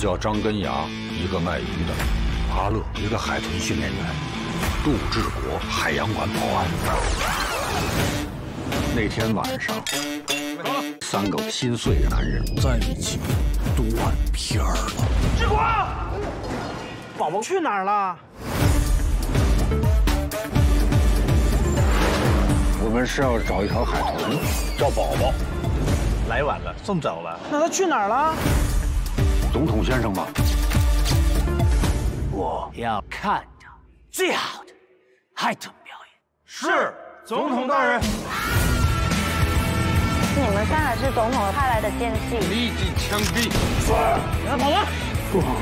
叫张根牙，一个卖鱼的；阿乐，一个海豚训练员；杜志国，海洋馆保安。那天晚上，三个心碎的男人在一起断片儿了。志国，宝宝去哪儿了？我们是要找一条海豚，叫宝宝。来晚了，送走了。那他去哪儿了？总统先生吗？我要看到最好的海豚表演。是，总统大人。你们三个是总统派来的奸细。立即枪毙！是，让他跑了。不好。